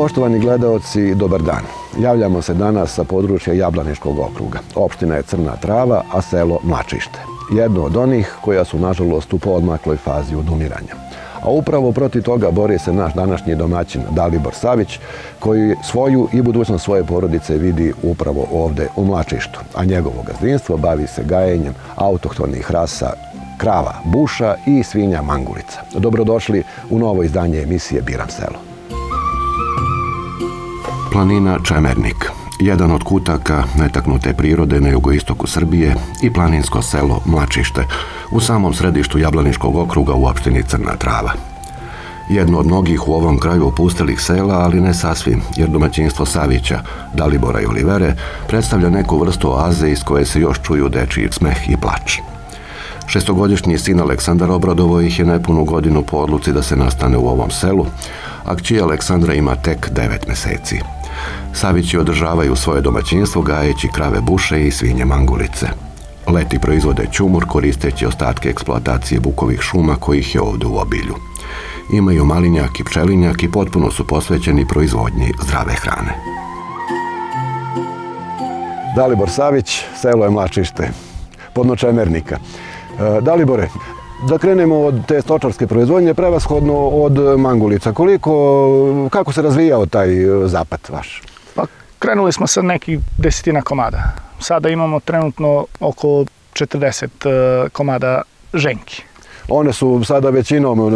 Poštovani gledaoci, dobar dan. Javljamo se danas sa područja Jablaniškog okruga. Opština je Crna Trava, a selo Mlačište. Jedno od onih koja su, nažalost, u poodmakloj fazi odumiranja. A upravo protiv toga bori se naš današnji domaćin Dalibor Savić, koji svoju i budućnost svoje porodice vidi upravo ovde u Mlačištu. A njegovo gazdinstvo bavi se gajenjem autohtonih rasa krava buša i svinja mangulica. Dobrodošli u novo izdanje emisije Biram selo. Planina Čemernik, jedan od kutaka netaknute prirode na jugoistoku Srbije i planinsko selo Mlačište, u samom središtu Jablaniškog okruga u opštini Crna Trava. Jedno od mnogih u ovom kraju opustelih sela, ali ne sasvim, jer domaćinstvo Savića, Dalibora i Olivere predstavlja neku vrstu oaze iz koje se još čuju dečiji smeh i plač. Šestogodišnji sin Aleksandar Obradovo ih je nepunu godinu po odluci da se nastane u ovom selu, a kći Aleksandra ima tek devet meseci. Savići održavaju svoje domaćinstvo gajeći krave buše i svinje mangulice. Leti proizvode čumur koristeći ostatke eksploatacije bukovih šuma kojih je ovdje u obilju. Imaju malinjak i pčelinjak i potpuno su posvećeni proizvodnji zdrave hrane. Dalibor Savić, selo je Mlačište, podnočemernika. E, Dalibore, da krenemo od te stočarske proizvodnje, prevashodno od mangulica. Koliko, kako se razvijao taj zapad vaš? Pa krenuli smo sa nekih desetina komada. Sada imamo trenutno oko 40 e, komada ženki. One su sada većinom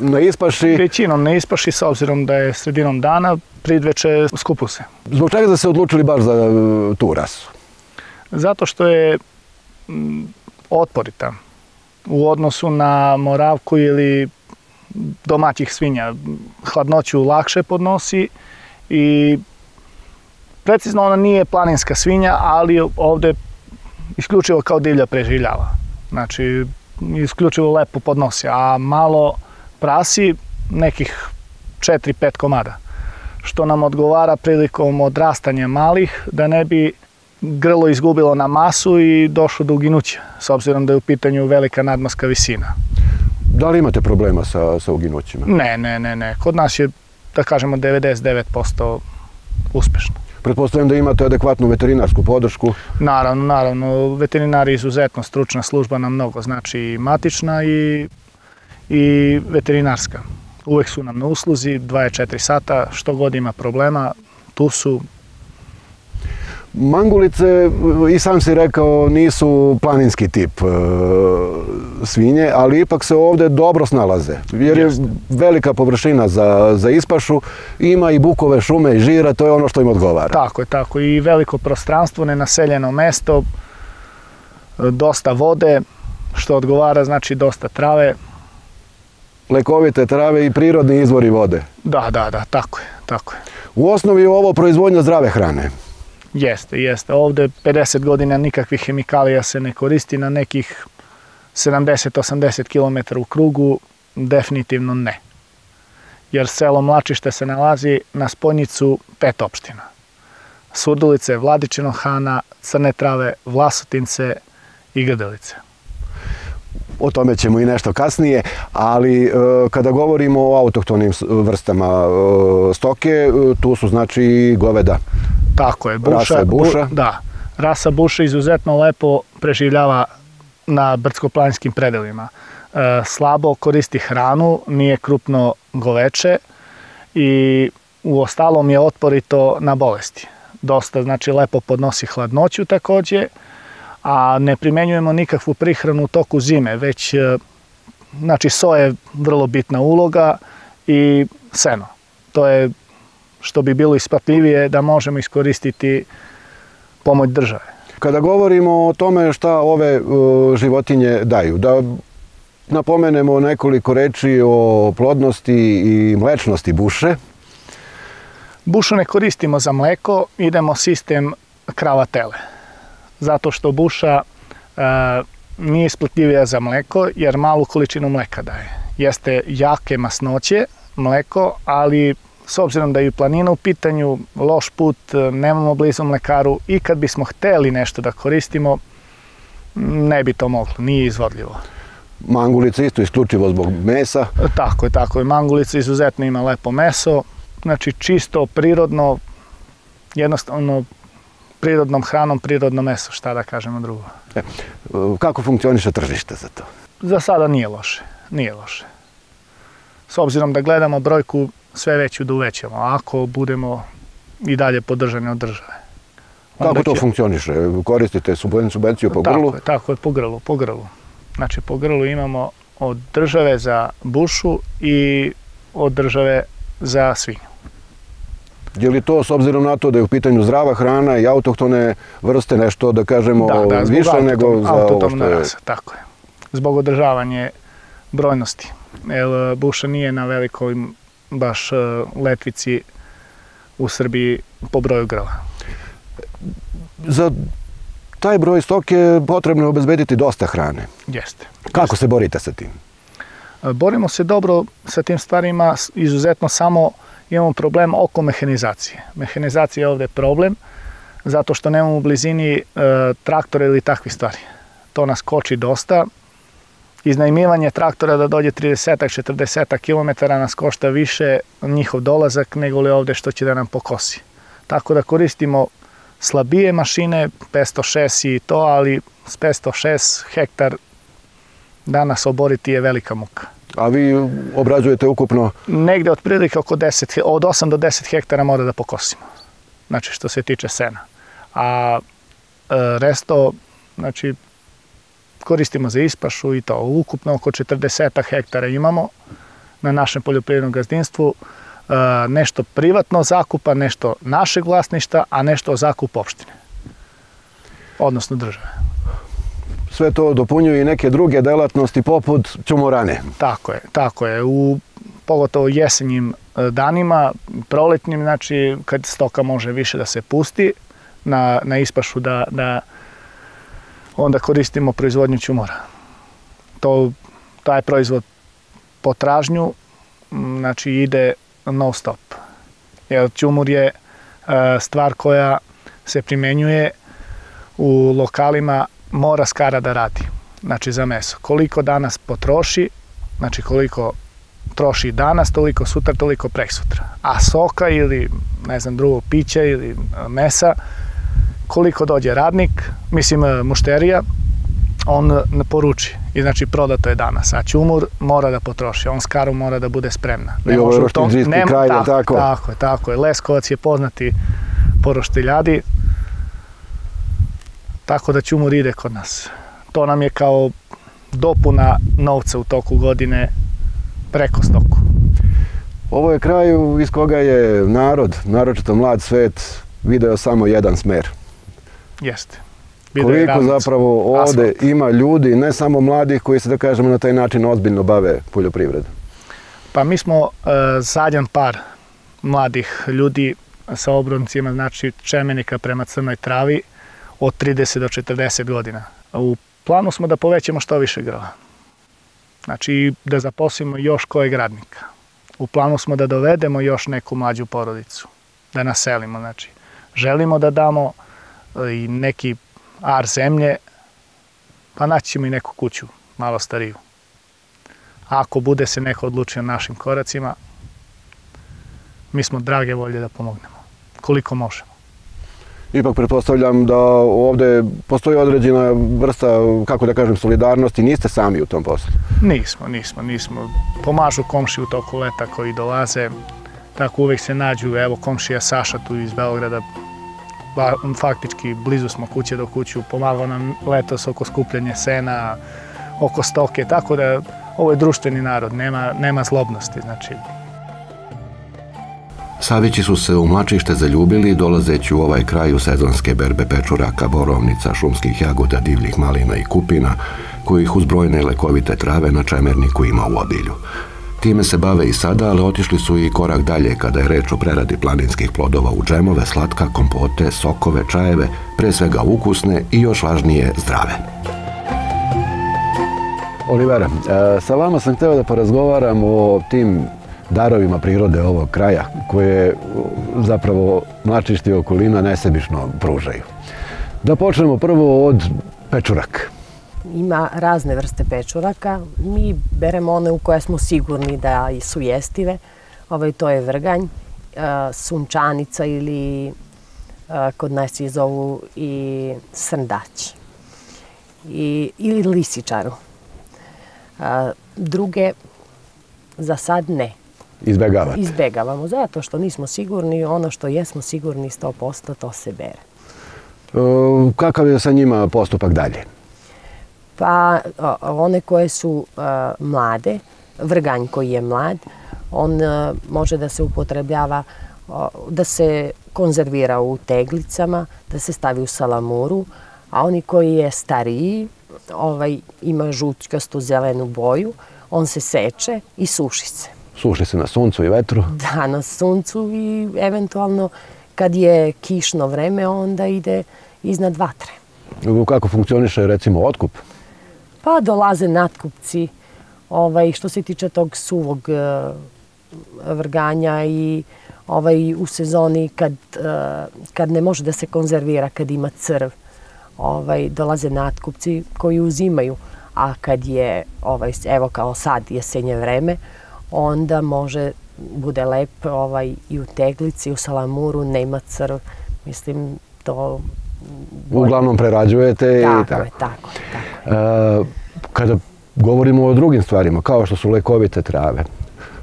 na ispaši? Većinom na ispaši, s obzirom da je sredinom dana, pridveče skupu se. Zbog čega da se odlučili baš za e, tu rasu? Zato što je otporita u odnosu na moravku ili domaćih svinja. Hladnoću lakše podnosi i precizno ona nije planinska svinja, ali ovde isključivo kao divlja preživljava. Znači, isključivo lepo podnosi, a malo prasi nekih 4-5 komada, što nam odgovara prilikom odrastanja malih, da ne bi grlo izgubilo na masu i došlo do uginuća, s obzirom da je u pitanju velika nadmaska visina. Da li imate problema sa, sa uginućima? Ne, ne, ne, ne. Kod nas je, da kažemo, 99% uspešno. Pretpostavljam da imate adekvatnu veterinarsku podršku? Naravno, naravno. Veterinari izuzetno stručna služba nam mnogo. Znači i matična i, i veterinarska. Uvek su nam na usluzi, 24 sata, što god ima problema, tu su, Mangulice, i sam si rekao, nisu planinski tip e, svinje, ali ipak se ovde dobro snalaze. Jer je velika površina za, za ispašu, ima i bukove, šume i žira, to je ono što im odgovara. Tako je, tako. I veliko prostranstvo, nenaseljeno mesto, dosta vode, što odgovara, znači dosta trave. Lekovite trave i prirodni izvori vode. Da, da, da, tako je, tako je. U osnovi je ovo proizvodnja zdrave hrane. Jeste, jeste. Ovde 50 godina nikakvih hemikalija se ne koristi na nekih 70-80 km u krugu, definitivno ne. Jer selo Mlačište se nalazi na spojnicu pet opština. Surdulice, Vladičino Hana, Crne Trave, Vlasotince i Grdelice. O tome ćemo i nešto kasnije, ali e, kada govorimo o autohtonim vrstama e, stoke, e, tu su znači goveda. Tako je, buša, rasa buša. Bu, da, rasa buša izuzetno lepo preživljava na brdsko-planinskim predelima. E, slabo koristi hranu, nije krupno goveče i u ostalom je otporito na bolesti. Dosta, znači, lepo podnosi hladnoću takođe, a ne primenjujemo nikakvu prihranu u toku zime, već, e, znači, soja je vrlo bitna uloga i seno. To je što bi bilo isplatljivije da možemo iskoristiti pomoć države. Kada govorimo o tome šta ove uh, životinje daju, da napomenemo nekoliko reči o plodnosti i mlečnosti buše. Bušu ne koristimo za mleko, idemo sistem krava tele. Zato što buša e, nije isplatljivija za mleko jer malu količinu mleka daje. Jeste jake masnoće mleko, ali s obzirom da je planina u pitanju, loš put, nemamo blizu mlekaru i kad bismo hteli nešto da koristimo, ne bi to moglo, nije izvodljivo. Mangulica isto isključivo zbog mesa. Tako je, tako je. Mangulica izuzetno ima lepo meso, znači čisto, prirodno, jednostavno prirodnom hranom, prirodno meso, šta da kažemo drugo. E, kako funkcioniše tržište za to? Za sada nije loše, nije loše. S obzirom da gledamo brojku sve veću da uvećamo, ako budemo i dalje podržani od države. Kako to će... funkcioniše? Koristite subvenciju po grlu? Tako je, tako je, po grlu, po grlu. Znači, po grlu imamo od države za bušu i od države za svinju. Je li to, s obzirom na to da je u pitanju zdrava hrana i autohtone vrste, nešto da kažemo da, da, više autotom, nego za ovo što je... Rasa, tako je. Zbog održavanje brojnosti. Jer buša nije na velikoj baš e, letvici u Srbiji po broju grla. Za taj broj stoke potrebno je obezbediti dosta hrane. Jeste. Kako se borite sa tim? E, borimo se dobro sa tim stvarima, izuzetno samo imamo problem oko mehanizacije. Mehanizacija je ovde problem, zato što nemamo u blizini e, traktora ili takvih stvari. To nas koči dosta. Iznajmivanje traktora da dođe 30-40 km nas košta više njihov dolazak nego li ovde što će da nam pokosi. Tako da koristimo slabije mašine, 506 i to, ali s 506 hektar danas oboriti je velika muka. A vi obrađujete ukupno? Negde otprilike oko 10, od 8 do 10 hektara mora da pokosimo. Znači što se tiče sena. A e, resto, znači koristimo za ispašu i to. Ukupno oko 40 hektara imamo na našem poljoprivrednom gazdinstvu. E, nešto privatno zakupa, nešto našeg vlasništa, a nešto zakup opštine. Odnosno države sve to dopunjuju i neke druge delatnosti poput čumorane. Tako je, tako je. U pogotovo jesenjim e, danima, proletnim, znači kad stoka može više da se pusti na, na ispašu da, da onda koristimo proizvodnju čumora. To, taj proizvod potražnju znači ide non stop. Jer čumur je e, stvar koja se primenjuje u lokalima mora skara da radi, znači za meso. Koliko danas potroši, znači koliko troši danas, toliko sutra, toliko prek sutra. A soka ili, ne znam, drugog pića ili mesa, koliko dođe radnik, mislim e, mušterija, on poruči i znači prodato je danas, a ćumur mora da potroši, on skaru mora da bude spremna. Ne I ovo je roštilj kraj, tako, tako? Tako je, tako je. Leskovac je poznati po roštiljadi, Tako da ćumor ide kod nas. To nam je kao dopuna novca u toku godine preko stoku. Ovo je kraj iz koga je narod, naročito mlad svet, video samo jedan smer. Jeste. Video Koliko zapravo ovde asfalt. ima ljudi, ne samo mladih, koji se, da kažemo, na taj način ozbiljno bave poljoprivredom? Pa mi smo uh, zadnjan par mladih ljudi sa obroncima, znači čemenika prema crnoj travi, od 30 do 40 godina. U planu smo da povećamo što više grla. Znači da zaposlimo još kojeg radnika. U planu smo da dovedemo još neku mlađu porodicu, da naselimo. Znači, želimo da damo e, i neki ar zemlje, pa naći ćemo i neku kuću, malo stariju. Ako bude se neko odlučio našim koracima, mi smo drage volje da pomognemo, koliko možemo ipak pretpostavljam da ovde postoji određena vrsta, kako da kažem, solidarnosti. Niste sami u tom poslu? Nismo, nismo, nismo. Pomažu komši u toku leta koji dolaze. Tako uvek se nađu, evo komšija Saša tu iz Beograda, ba, faktički blizu smo kuće do kuću, pomagao nam letos oko skupljanja sena, oko stoke, tako da ovo je društveni narod, nema, nema zlobnosti, znači Savići su se u mlačište zaljubili dolazeći u ovaj kraj u sezonske berbe pečuraka, borovnica, šumskih jagoda, divljih malina i kupina, kojih uz brojne lekovite trave na čemerniku ima u obilju. Time se bave i sada, ali otišli su i korak dalje kada je reč o preradi planinskih plodova u džemove, slatka, kompote, sokove, čajeve, pre svega ukusne i još važnije zdrave. Olivera, e, sa vama sam hteo da porazgovaram o tim darovima prirode ovog kraja koje zapravo mlačišti okolina nesebično pružaju. Da počnemo prvo od pečuraka. Ima razne vrste pečuraka. Mi beremo one u koje smo sigurni da su jestive. Ovaj, to je vrganj, sunčanica ili kod nas je zovu i srndać. I, ili lisičaru. Druge za sad ne. Izbegavate? Izbegavamo, zato što nismo sigurni, ono što jesmo sigurni 100% to se bere. E, kakav je sa njima postupak dalje? Pa one koje su mlade, vrganj koji je mlad, on može da se upotrebljava, da se konzervira u teglicama, da se stavi u salamuru, a oni koji je stariji, ovaj, ima žutkastu zelenu boju, on se seče i suši se. Suši se na suncu i vetru? Da, na suncu i eventualno kad je kišno vreme, onda ide iznad vatre. Kako funkcioniše recimo otkup? Pa dolaze natkupci ovaj, što se tiče tog suvog uh, vrganja i ovaj, u sezoni kad, uh, kad ne može da se konzervira, kad ima crv, ovaj, dolaze natkupci koji uzimaju. A kad je, ovaj, evo kao sad, jesenje vreme, onda može bude lep ovaj, i u teglici, i u salamuru, nema crv. Mislim, to... Uglavnom prerađujete tako i tako. Je, tako, tako. E, kada govorimo o drugim stvarima, kao što su lekovite trave,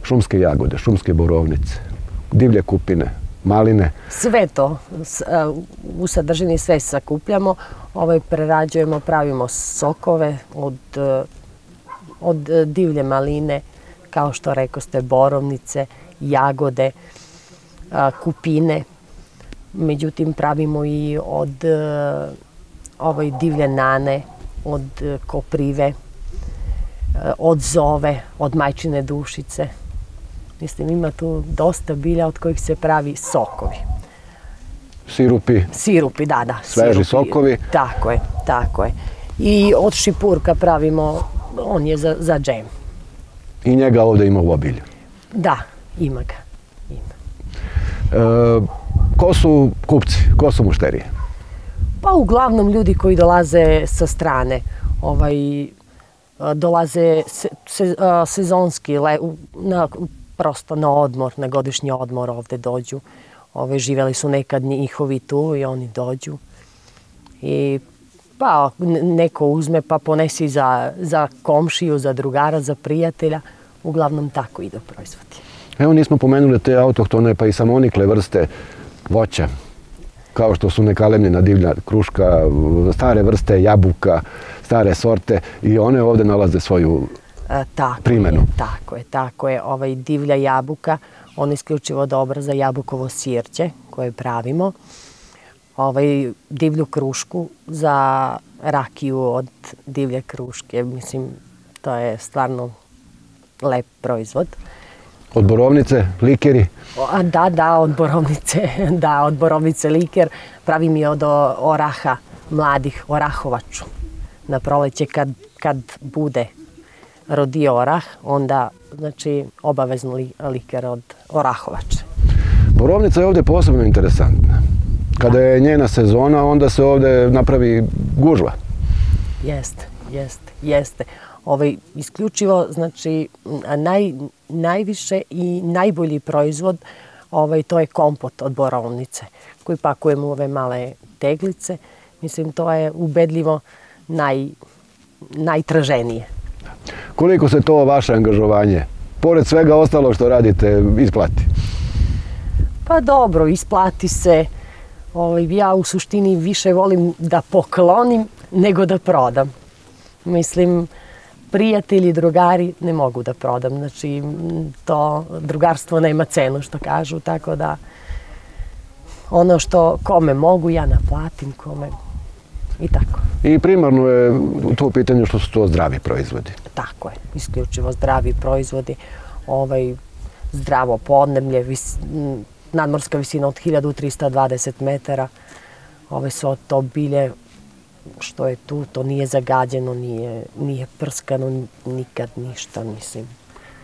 šumske jagode, šumske borovnice, divlje kupine, maline. Sve to u sadržini sve sakupljamo, ovaj prerađujemo, pravimo sokove od, od divlje maline, kao što rekao ste, borovnice, jagode, kupine. Međutim, pravimo i od ovaj divlje nane, od koprive, od zove, od majčine dušice. Mislim, ima tu dosta bilja od kojih se pravi sokovi. Sirupi? Sirupi, da, da. Sveži sirupi. sokovi? Tako je, tako je. I od šipurka pravimo, on je za, za džem. I njega ovde ima u obilju? Da, ima ga. Ima. E, ko su kupci? Ko su mušterije? Pa uglavnom ljudi koji dolaze sa strane. Ovaj, dolaze se, se, sezonski, le, na, prosto na odmor, na godišnji odmor ovde dođu. Ove, živeli su nekad njihovi tu i oni dođu. I pa neko uzme pa ponesi za, za komšiju, za drugara, za prijatelja. Uglavnom tako idu proizvodi. Evo nismo pomenuli te autohtone pa i samonikle vrste voća kao što su nekalemljena divlja kruška, stare vrste jabuka, stare sorte i one ovde nalaze svoju e, tako primenu. Je, tako je, tako je. Ovaj divlja jabuka, ona je isključivo dobra za jabukovo sirće koje pravimo. Ovaj divlju krušku za rakiju od divlje kruške. Mislim, to je stvarno lep proizvod. Od borovnice, likeri? A, da, da, od borovnice, da, od borovnice liker. Pravim i od oraha mladih, orahovaču. Na proleće kad, kad bude rodi orah, onda znači obavezno li, liker od orahovače. Borovnica je ovde posebno interesantna. Kada je njena sezona, onda se ovde napravi gužva. Jeste, jeste, jeste. Ovaj, isključivo, znači, naj, najviše i najbolji proizvod ovaj, to je kompot od borovnice koji pakujemo u ove male teglice. Mislim, to je ubedljivo naj, najtraženije. Koliko se to vaše angažovanje, pored svega ostalo što radite, isplati? Pa dobro, isplati se. Ovaj, ja u suštini više volim da poklonim nego da prodam. Mislim, prijatelji, drugari ne mogu da prodam. Znači, to drugarstvo nema cenu, što kažu, tako da ono što kome mogu, ja naplatim, kome i tako. I primarno je to u pitanju što su to zdravi proizvodi. Tako je, isključivo zdravi proizvodi, ovaj, zdravo podneblje, vis, nadmorska visina od 1320 metara, ove su to bilje što je tu, to nije zagađeno, nije, nije prskano, nikad ništa, mislim.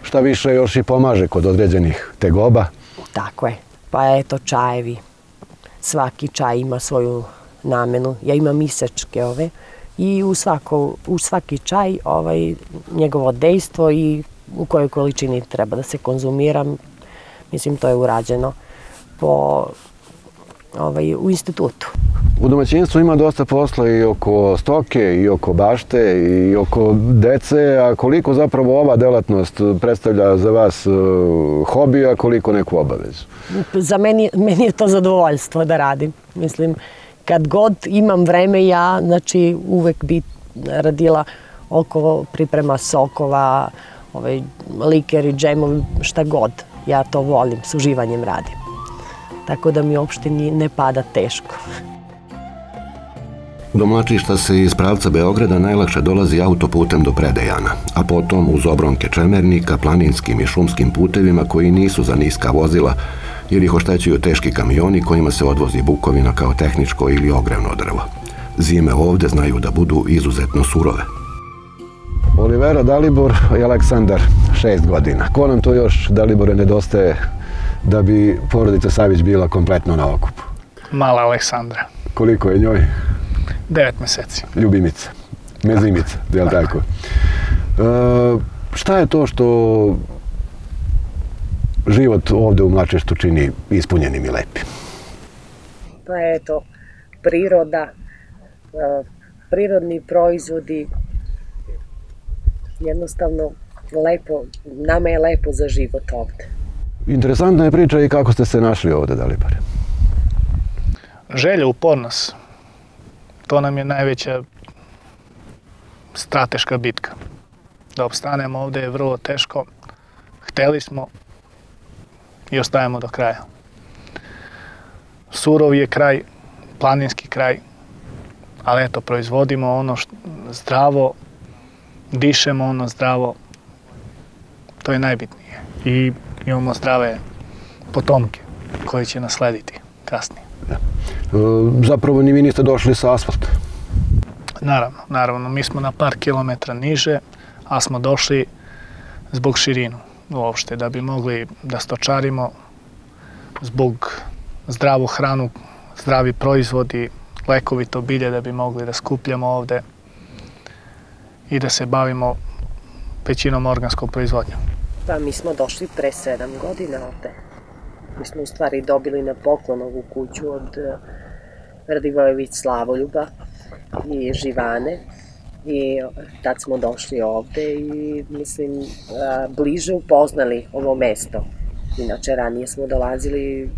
Šta više još i pomaže kod određenih tegoba? Tako je. Pa eto čajevi. Svaki čaj ima svoju namenu. Ja imam isečke ove i u, svako, u svaki čaj ovaj, njegovo dejstvo i u kojoj količini treba da se konzumira. Mislim, to je urađeno po, ovaj, u institutu. U domaćinstvu ima dosta posla i oko stoke, i oko bašte, i oko dece, a koliko zapravo ova delatnost predstavlja za vas e, hobi, a koliko neku obavezu? Za meni, meni je to zadovoljstvo da radim. Mislim, kad god imam vreme, ja znači, uvek bi radila oko priprema sokova, ovaj, likeri, džemovi, šta god. Ja to volim, s uživanjem radim. Tako da mi uopšte ne pada teško. Do Mlačišta se iz pravca Beograda najlakše dolazi autoputem do Predejana, a potom uz obronke Čemernika, planinskim i šumskim putevima koji nisu za niska vozila, jer ih oštećuju teški kamioni kojima se odvozi bukovina kao tehničko ili ogrevno drvo. Zime ovde znaju da budu izuzetno surove. Olivera Dalibor i Aleksandar, šest godina. Ko nam to još, Dalibore, nedostaje da bi porodica Savić bila kompletno na okupu? Mala Aleksandra. Koliko je njoj? 9 meseci. Ljubimica, mezimica, je li tako? E, šta je to što život ovde u Mlačeštu čini ispunjenim i lepim? Pa eto, priroda, e, prirodni proizvodi, jednostavno lepo, nama je lepo za život ovde. Interesantna je priča i kako ste se našli ovde, Dalibore. Želja, upornost. To nam je najveća strateška bitka. Da obstanemo ovde je vrlo teško. Hteli smo i ostajemo do kraja. Surov je kraj, planinski kraj, ali eto, proizvodimo ono što, zdravo, dišemo ono zdravo, to je najbitnije. I imamo zdrave potomke koji će naslediti kasnije. Da. E, zapravo ni vi niste došli sa asfalta. Naravno, naravno. Mi smo na par kilometra niže, a smo došli zbog širinu uopšte, da bi mogli da stočarimo zbog zdravu hranu, zdravi proizvodi, lekovito bilje da bi mogli da skupljamo ovde i da se bavimo većinom organskom proizvodnjom. Pa mi smo došli pre sedam godina ovde. Mi smo u stvari dobili na poklon ovu kuću od eh, Radivojević Slavoljuba i Živane i tad smo došli ovde i mislim bliže upoznali ovo mesto. Inače ranije smo dolazili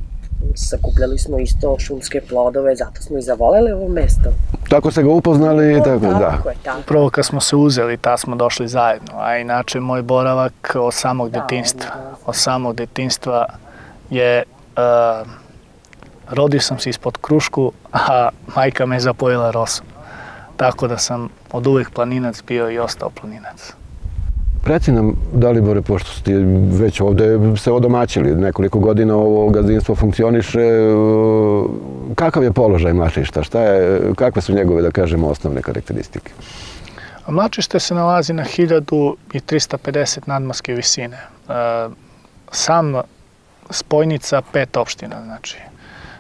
sakupljali smo isto šumske plodove, zato smo i zavoleli ovo mesto. Tako ste ga upoznali i tako, tako da. Tako. Prvo kad smo se uzeli, ta smo došli zajedno, a inače moj boravak od samog da, detinstva, od samog detinstva je uh, rodio sam se ispod krušku, a majka me zapojila rosom. Tako da sam od uvek planinac bio i ostao planinac. Reci nam, Dalibore, pošto ste već ovde se odomaćili, nekoliko godina ovo gazdinstvo funkcioniše, kakav je položaj Mlačišta? Šta je, kakve su njegove, da kažemo, osnovne karakteristike? Mlačište se nalazi na 1350 nadmorske visine. E, sam spojnica pet opština, znači.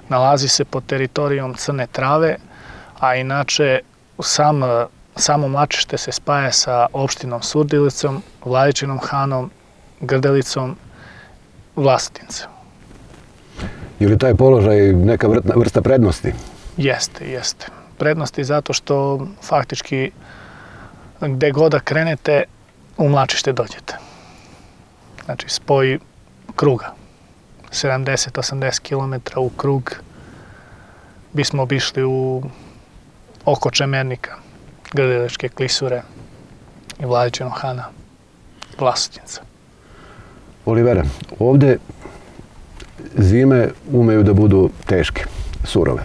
Nalazi se pod teritorijom Crne Trave, a inače sam, samo Mlačište se spaja sa opštinom Surdilicom, Vladičinom Hanom, Grdelicom, Vlastincem. Je li taj položaj neka vrsta prednosti? Jeste, jeste. Prednosti zato što faktički gde god da krenete, u Mlačište dođete. Znači, spoj kruga. 70-80 km u krug bismo obišli u oko Čemernika, Grdeličke klisure i Vladićenog Hana, Vlasotinca. Olivera, ovde zime umeju da budu teške, surove.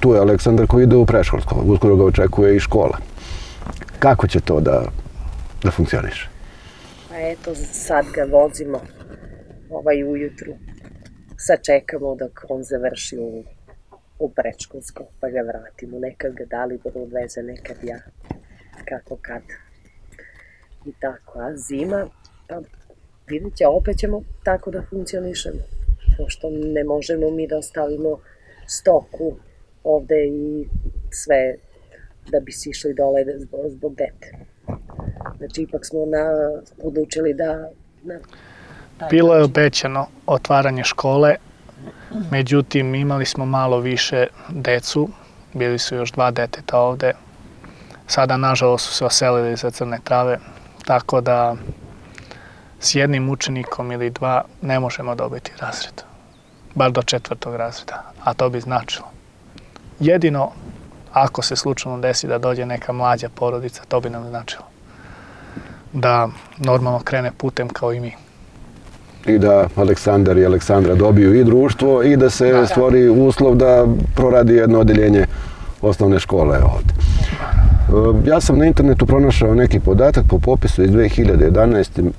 Tu je Aleksandar koji ide u preškolsko, uskoro ga očekuje i škola. Kako će to da, da funkcioniše? Pa eto, sad ga vozimo ovaj ujutru. Sad čekamo dok on završi u u prečkolsko, pa ga vratimo. Nekad ga Dalibor odveze, nekad ja. Kako kad. I tako, a zima, pa vidjet će, opet ćemo tako da funkcionišemo. Pošto ne možemo mi da ostavimo stoku ovde i sve da bi si išli dole zbog, zbog dete. Znači, ipak smo na, odlučili da... Na, Bilo je obećano otvaranje škole, međutim imali smo malo više decu, bili su još dva deteta ovde. Sada, nažalost, su se oselili za crne trave, tako da s jednim učenikom ili dva ne možemo dobiti razred. Bar do četvrtog razreda, a to bi značilo. Jedino ako se slučajno desi da dođe neka mlađa porodica, to bi nam značilo da normalno krene putem kao i mi. I da Aleksandar i Aleksandra dobiju i društvo i da se da. stvori uslov da proradi jedno odeljenje osnovne škole ovde. E, ja sam na internetu pronašao neki podatak po popisu iz 2011.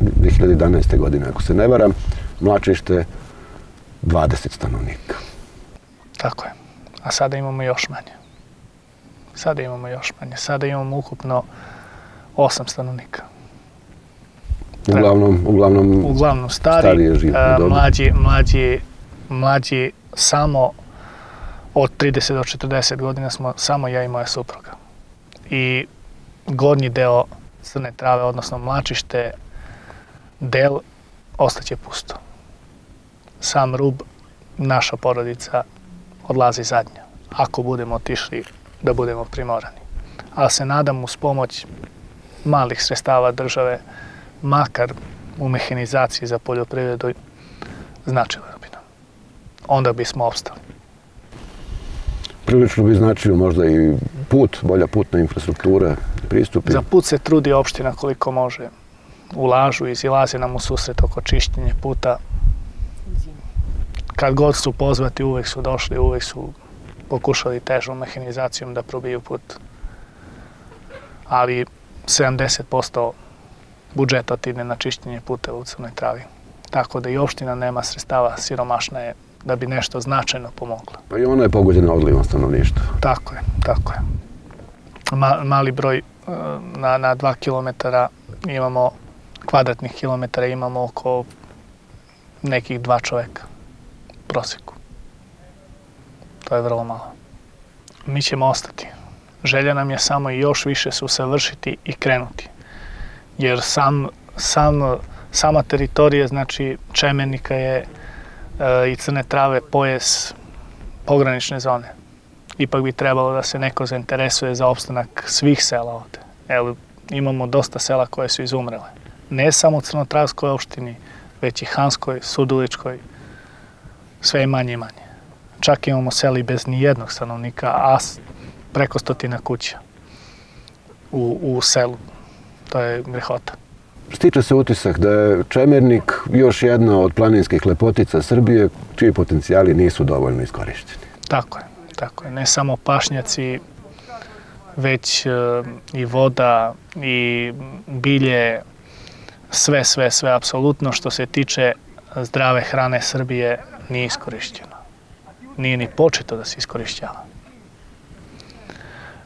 2011. godine, ako se ne varam, mlačište 20 stanovnika. Tako je. A sada imamo još manje. Sada imamo još manje. Sada imamo ukupno osam stanovnika. Uglavnom, uglavnom, uglavnom stari, starije životne e, dobe. Mlađi, mlađi, mlađi samo od 30 do 40 godina smo samo ja i moja supruga. I gornji deo crne trave, odnosno mlačište, del ostaće pusto. Sam rub, naša porodica odlazi zadnja. Ako budemo otišli da budemo primorani. Ali se nadam uz pomoć malih sredstava države, makar u mehanizaciji za poljoprivredu, značilo bi nam. Onda bismo opstali. Prilično bi značio možda i put, bolja putna infrastruktura, pristupi. Za put se trudi opština koliko može. Ulažu, izilaze nam u susret oko čišćenja puta. Kad god su pozvati, uvek su došli, uvek su pokušali težom mehanizacijom da probiju put. Ali 70% budžeta otide na čišćenje puteva u Crnoj Travi. Tako da i opština nema sredstava, siromašna je da bi nešto značajno pomogla. Pa i ona je pogođena odlivom stanovništva. Tako je, tako je. Ma, mali broj e, na, na dva kilometara imamo, kvadratnih kilometara imamo oko nekih dva čoveka proseku. To je vrlo malo. Mi ćemo ostati. Želja nam je samo i još više se usavršiti i krenuti. Jer sam, sam, sama teritorija, znači Čemenika je e, i Crne trave pojes pogranične zone. Ipak bi trebalo da se neko zainteresuje za opstanak svih sela ovde. Evo, imamo dosta sela koje su izumrele. Ne samo u Crnotravskoj opštini, već i Hanskoj, Suduličkoj, sve je manje i manje. Čak imamo seli bez ni jednog stanovnika, a preko stotina kuća u, u selu. To je grehota. Stiče se utisak da je Čemernik još jedna od planinskih lepotica Srbije čiji potencijali nisu dovoljno iskorišteni. Tako je, tako je. Ne samo pašnjaci, već e, i voda i bilje, sve, sve, sve, apsolutno što se tiče zdrave hrane Srbije nije iskorišćeno. Nije ni početo da se iskorišćava.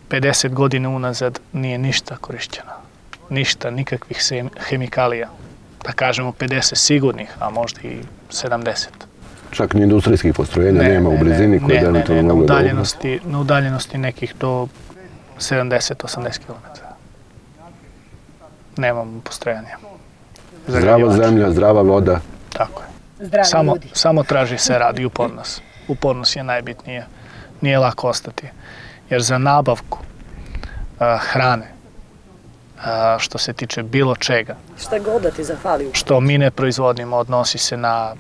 50 godina unazad nije ništa korišćeno. Ništa, nikakvih hemikalija. Da kažemo 50 sigurnih, a možda i 70. Čak ni industrijskih postrojenja ne, nema ne, u blizini koje ne, ne, ne, na udaljenosti, na udaljenosti nekih do 70-80 km. Nemamo postrojanja. Zdrava zemlja, zdrava voda. Tako je. Zdravi samo, ljudi. Samo traži se rad i upornost. Upornost je najbitnije. Nije lako ostati. Jer za nabavku a, hrane, što se tiče bilo čega, šta god da ti zafali, što mi ne proizvodimo, odnosi se na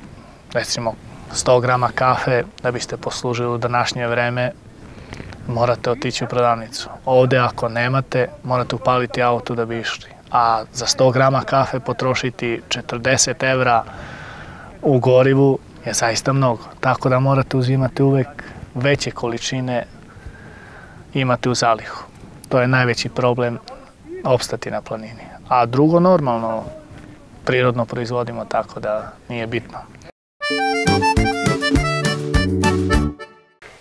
recimo 100 grama kafe da biste poslužili u današnje vreme, morate otići u prodavnicu. Ovde ako nemate, morate upaliti auto da bi išli. A za 100 grama kafe potrošiti 40 evra u gorivu je zaista mnogo. Tako da morate uzimati uvek veće količine imate u zalihu. To je najveći problem opstati na planini. A drugo normalno, prirodno proizvodimo tako da nije bitno.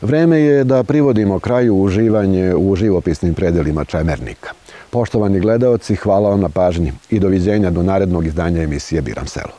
Vreme je da privodimo kraju uživanje u živopisnim predelima Čemernika. Poštovani gledaoci, hvala vam na pažnji i doviđenja do narednog izdanja emisije Biram selo.